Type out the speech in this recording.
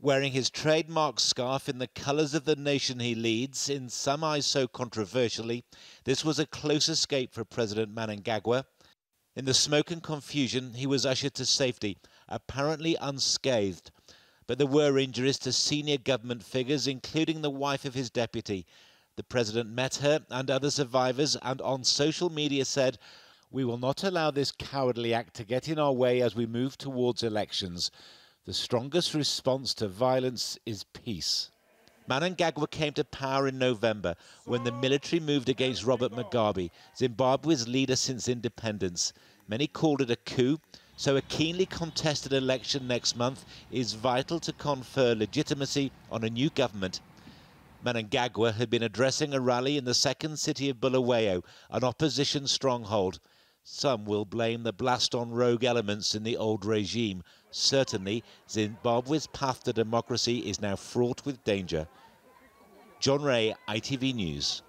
Wearing his trademark scarf in the colours of the nation he leads, in some eyes so controversially, this was a close escape for President Mnangagwa. In the smoke and confusion, he was ushered to safety, apparently unscathed. But there were injuries to senior government figures, including the wife of his deputy. The president met her and other survivors and on social media said, We will not allow this cowardly act to get in our way as we move towards elections. The strongest response to violence is peace. Mnangagwa came to power in November when the military moved against Robert Mugabe, Zimbabwe's leader since independence. Many called it a coup, so a keenly contested election next month is vital to confer legitimacy on a new government. Mnangagwa had been addressing a rally in the second city of Bulawayo, an opposition stronghold. Some will blame the blast on rogue elements in the old regime. Certainly, Zimbabwe's path to democracy is now fraught with danger. John Ray, ITV News.